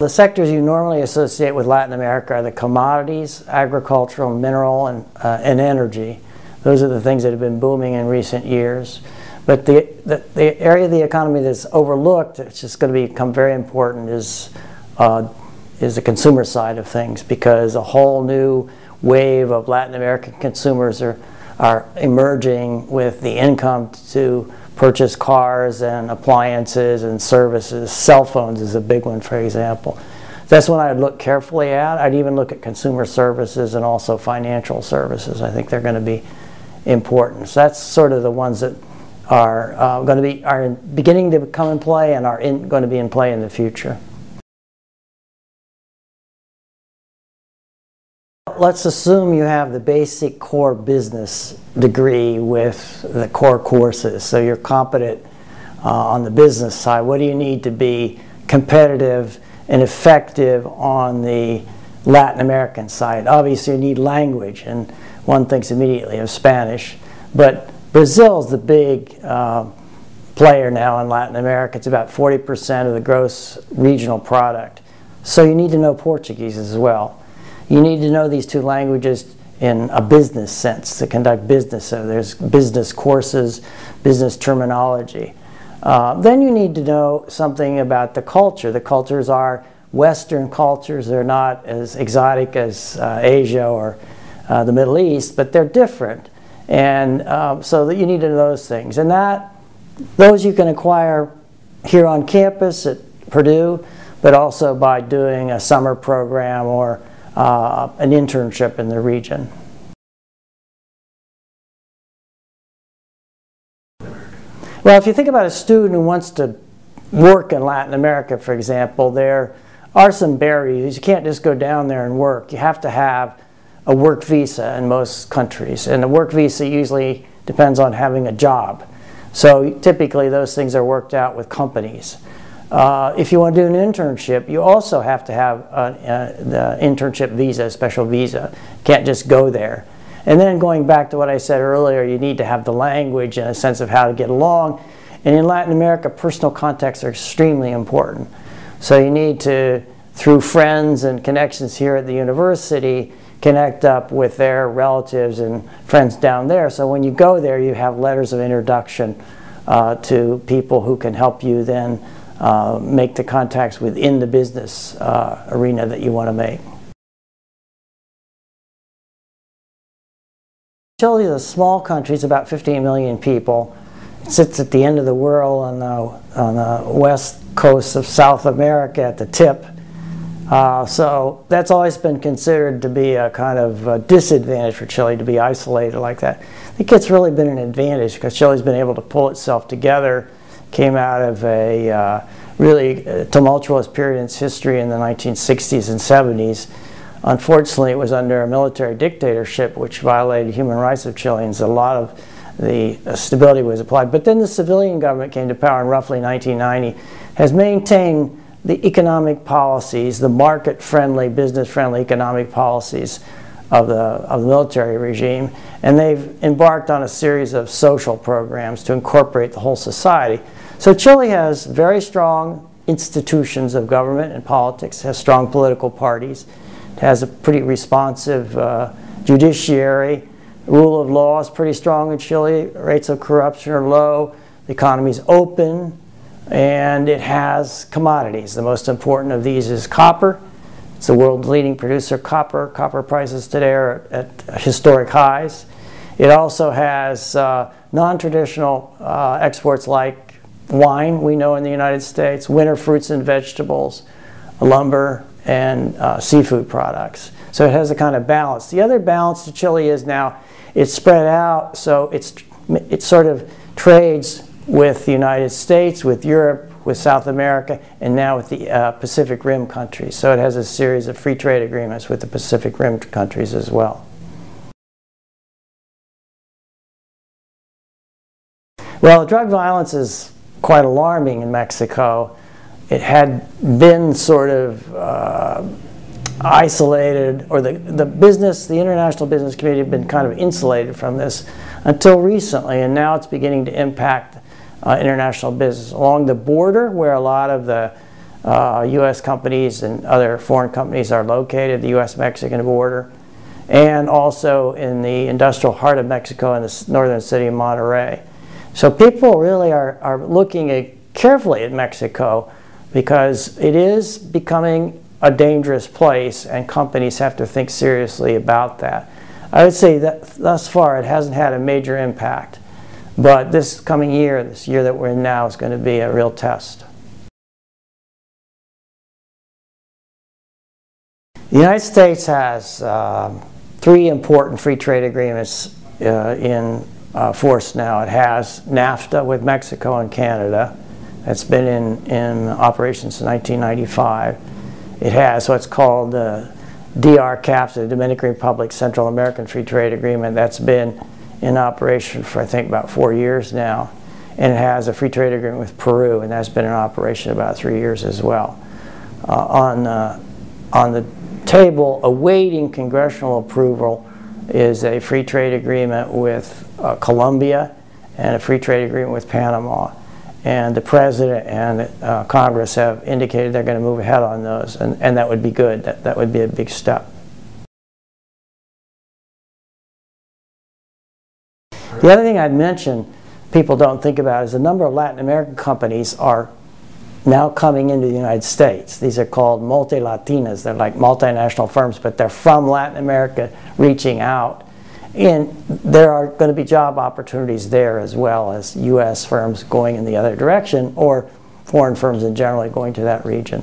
The sectors you normally associate with Latin America are the commodities, agricultural, mineral, and, uh, and energy. Those are the things that have been booming in recent years. But the, the, the area of the economy that's overlooked, it's just going to become very important, is, uh, is the consumer side of things because a whole new wave of Latin American consumers are, are emerging with the income to purchase cars and appliances and services. Cell phones is a big one, for example. That's one I'd look carefully at. I'd even look at consumer services and also financial services. I think they're going to be important. So that's sort of the ones that are uh, going to be are beginning to come in play and are in, going to be in play in the future. Let's assume you have the basic core business degree with the core courses. So you're competent uh, on the business side. What do you need to be competitive and effective on the Latin American side? Obviously, you need language, and one thinks immediately of Spanish. But Brazil is the big uh, player now in Latin America. It's about 40% of the gross regional product. So you need to know Portuguese as well. You need to know these two languages in a business sense to conduct business. So there's business courses, business terminology. Uh, then you need to know something about the culture. The cultures are Western cultures. They're not as exotic as uh, Asia or uh, the Middle East, but they're different. And um, so that you need to know those things. And that, those you can acquire here on campus at Purdue, but also by doing a summer program or uh, an internship in the region. Well, if you think about a student who wants to work in Latin America, for example, there are some barriers. You can't just go down there and work. You have to have a work visa in most countries. And a work visa usually depends on having a job. So typically those things are worked out with companies. Uh, if you want to do an internship, you also have to have a, a, the internship visa, a special visa. Can't just go there. And then going back to what I said earlier, you need to have the language and a sense of how to get along. And in Latin America, personal contacts are extremely important. So you need to, through friends and connections here at the university, connect up with their relatives and friends down there. So when you go there, you have letters of introduction uh, to people who can help you then uh, make the contacts within the business uh, arena that you want to make. Chile is a small country, it's about 15 million people. It sits at the end of the world on the, on the west coast of South America at the tip. Uh, so that's always been considered to be a kind of a disadvantage for Chile to be isolated like that. I think it's really been an advantage because Chile's been able to pull itself together came out of a uh, really uh, tumultuous period in its history in the 1960s and 70s. Unfortunately, it was under a military dictatorship which violated human rights of Chileans. A lot of the uh, stability was applied. But then the civilian government came to power in roughly 1990, has maintained the economic policies, the market-friendly, business-friendly economic policies of the, of the military regime, and they've embarked on a series of social programs to incorporate the whole society. So Chile has very strong institutions of government and politics, has strong political parties, has a pretty responsive uh, judiciary, rule of law is pretty strong in Chile, rates of corruption are low, the economy is open, and it has commodities. The most important of these is copper. It's the world's leading producer of copper. Copper prices today are at historic highs. It also has uh, non-traditional uh, exports like wine we know in the United States, winter fruits and vegetables, lumber, and uh, seafood products. So it has a kind of balance. The other balance to Chile is now it's spread out, so it's it sort of trades with the United States, with Europe, with South America, and now with the uh, Pacific Rim countries. So it has a series of free trade agreements with the Pacific Rim countries as well. Well, drug violence is quite alarming in Mexico. It had been sort of uh, isolated, or the, the business, the international business community had been kind of insulated from this until recently, and now it's beginning to impact uh, international business. Along the border, where a lot of the uh, U.S. companies and other foreign companies are located, the U.S.-Mexican border, and also in the industrial heart of Mexico in the northern city of Monterrey. So people really are, are looking at, carefully at Mexico because it is becoming a dangerous place and companies have to think seriously about that. I would say that thus far it hasn't had a major impact. But this coming year, this year that we're in now, is going to be a real test. The United States has um, three important free trade agreements uh, in uh, force now. It has NAFTA with Mexico and Canada. That's been in, in operation since 1995. It has what's called the DR-CAFTA, the Dominican Republic Central American Free Trade Agreement. That's been in operation for I think about four years now. And it has a free trade agreement with Peru, and that's been in operation about three years as well. Uh, on, uh, on the table awaiting congressional approval is a free trade agreement with uh, Colombia and a free trade agreement with Panama. And the President and uh, Congress have indicated they're going to move ahead on those, and, and that would be good. That, that would be a big step. The other thing I'd mention people don't think about is a number of Latin American companies are now coming into the United States. These are called multi-Latinas. They're like multinational firms, but they're from Latin America reaching out. And there are going to be job opportunities there as well as U.S. firms going in the other direction or foreign firms in general going to that region.